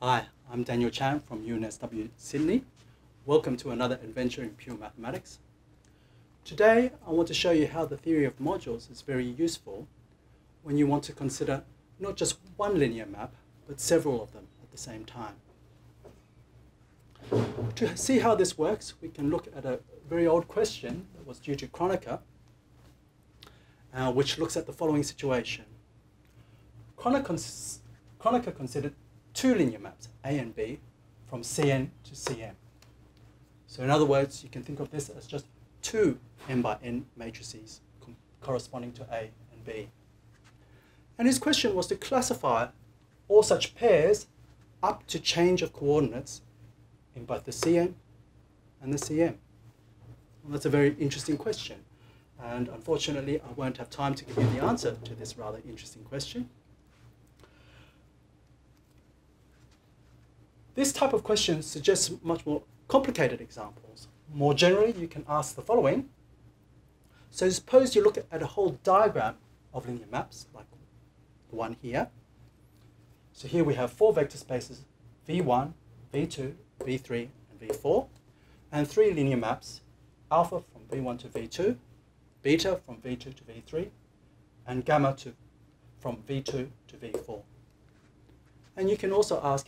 Hi, I'm Daniel Chan from UNSW Sydney. Welcome to another adventure in pure mathematics. Today, I want to show you how the theory of modules is very useful when you want to consider not just one linear map, but several of them at the same time. To see how this works, we can look at a very old question that was due to Kronecker, uh, which looks at the following situation. Kronecker, Kronecker considered two linear maps, A and B, from Cn to Cm. So in other words, you can think of this as just two n by n matrices corresponding to A and B. And his question was to classify all such pairs up to change of coordinates in both the Cn and the Cm. Well, that's a very interesting question. And unfortunately, I won't have time to give you the answer to this rather interesting question. This type of question suggests much more complicated examples. More generally, you can ask the following. So suppose you look at a whole diagram of linear maps, like the one here. So here we have four vector spaces, v1, v2, v3, and v4, and three linear maps, alpha from v1 to v2, beta from v2 to v3, and gamma to, from v2 to v4. And you can also ask,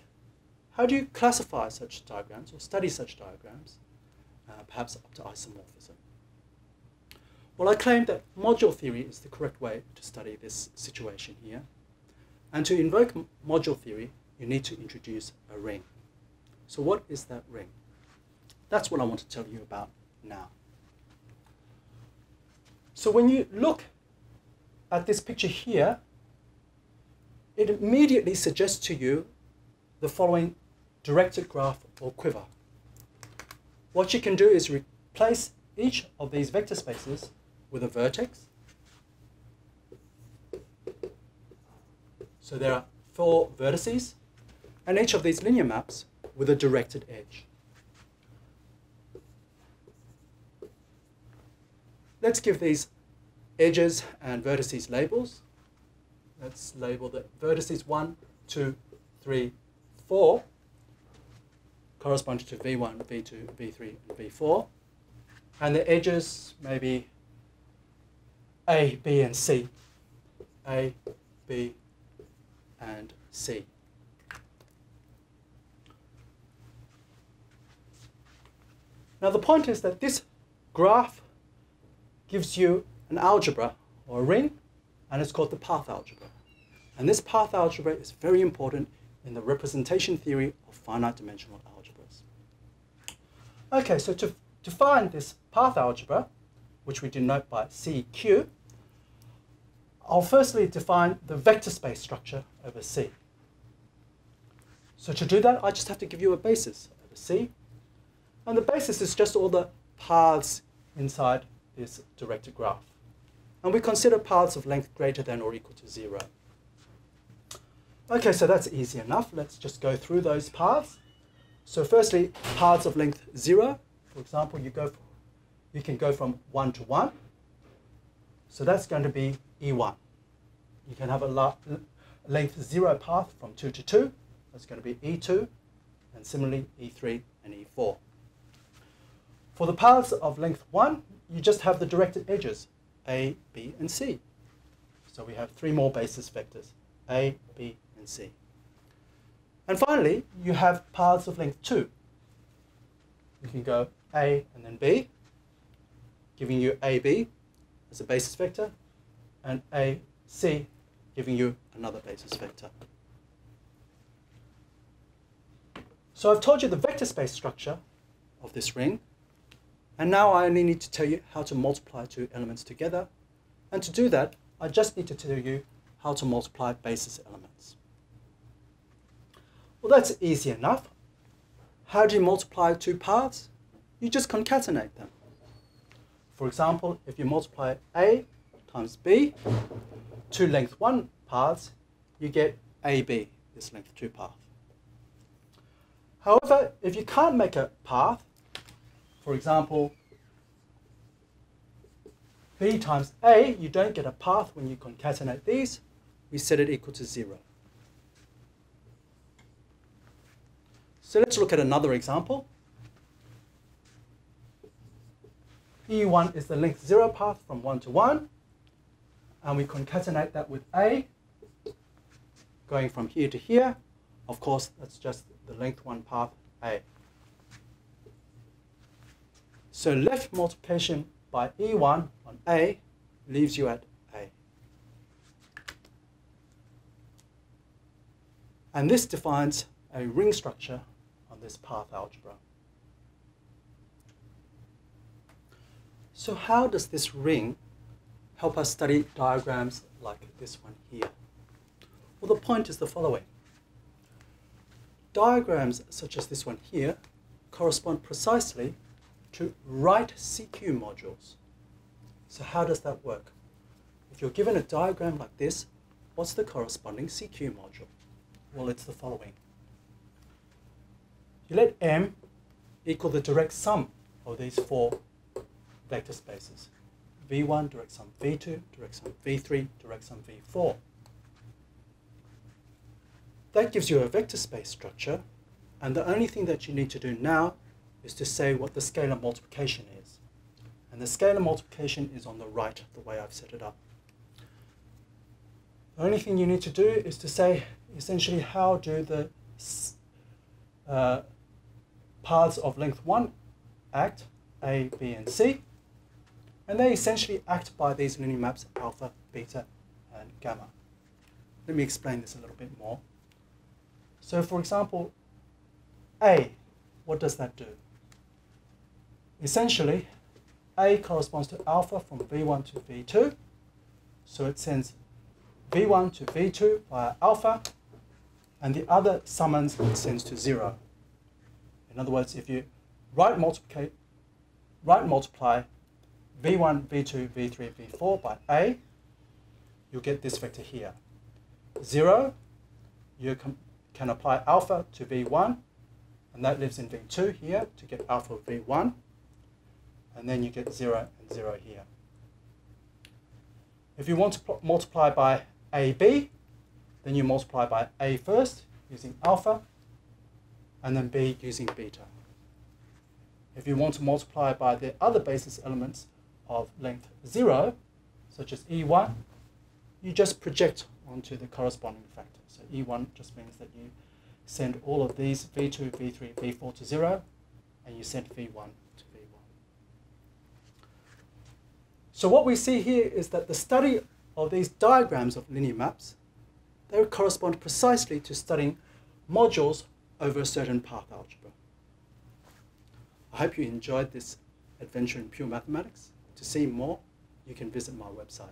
how do you classify such diagrams or study such diagrams, uh, perhaps up to isomorphism? Well, I claim that module theory is the correct way to study this situation here. And to invoke module theory, you need to introduce a ring. So what is that ring? That's what I want to tell you about now. So when you look at this picture here, it immediately suggests to you the following directed graph or quiver. What you can do is replace each of these vector spaces with a vertex. So there are four vertices, and each of these linear maps with a directed edge. Let's give these edges and vertices labels. Let's label the vertices 1, 2, 3, 4 corresponding to V1, V2, V3, and V4. And the edges maybe A, B, and C. A, B, and C. Now the point is that this graph gives you an algebra or a ring, and it's called the path algebra. And this path algebra is very important in the representation theory of finite dimensional algebras. Okay, so to, to find this path algebra, which we denote by CQ, I'll firstly define the vector space structure over C. So to do that, I just have to give you a basis over C. And the basis is just all the paths inside this directed graph. And we consider paths of length greater than or equal to zero. Okay, so that's easy enough. Let's just go through those paths. So firstly, paths of length zero. For example, you go, you can go from one to one. So that's going to be E1. You can have a length zero path from two to two. That's going to be E2, and similarly E3 and E4. For the paths of length one, you just have the directed edges, A, B, and C. So we have three more basis vectors, A, B, and C. And finally, you have paths of length 2. You can go A and then B, giving you AB as a basis vector, and AC giving you another basis vector. So I've told you the vector space structure of this ring, and now I only need to tell you how to multiply two elements together. And to do that, I just need to tell you how to multiply basis elements. Well, that's easy enough. How do you multiply two paths? You just concatenate them. For example, if you multiply A times B, two length 1 paths, you get AB, this length 2 path. However, if you can't make a path, for example, B times A, you don't get a path when you concatenate these, we set it equal to 0. So let's look at another example. E1 is the length 0 path from 1 to 1. And we concatenate that with A, going from here to here. Of course, that's just the length 1 path A. So left multiplication by E1 on A leaves you at A. And this defines a ring structure this path algebra. So how does this ring help us study diagrams like this one here? Well, the point is the following. Diagrams such as this one here correspond precisely to right CQ modules. So how does that work? If you're given a diagram like this, what's the corresponding CQ module? Well, it's the following. You let M equal the direct sum of these four vector spaces. V1 direct sum V2, direct sum V3, direct sum V4. That gives you a vector space structure, and the only thing that you need to do now is to say what the scalar multiplication is. And the scalar multiplication is on the right, the way I've set it up. The only thing you need to do is to say essentially how do the uh, paths of length 1 act, A, B, and C, and they essentially act by these linear maps alpha, beta, and gamma. Let me explain this a little bit more. So for example, A, what does that do? Essentially, A corresponds to alpha from V1 to V2. So it sends V1 to V2 via alpha, and the other summands sends to zero. In other words, if you right multiply, right multiply v1, v2, v3, v4 by a, you get this vector here. 0, you can, can apply alpha to v1, and that lives in v2 here to get alpha of v1, and then you get 0 and 0 here. If you want to multiply by ab, then you multiply by a first using alpha, and then b using beta. If you want to multiply by the other basis elements, of length 0, such as E1, you just project onto the corresponding factor. So E1 just means that you send all of these V2, V3, V4 to 0, and you send V1 to V1. So what we see here is that the study of these diagrams of linear maps, they correspond precisely to studying modules over a certain path algebra. I hope you enjoyed this adventure in pure mathematics. To see more, you can visit my website.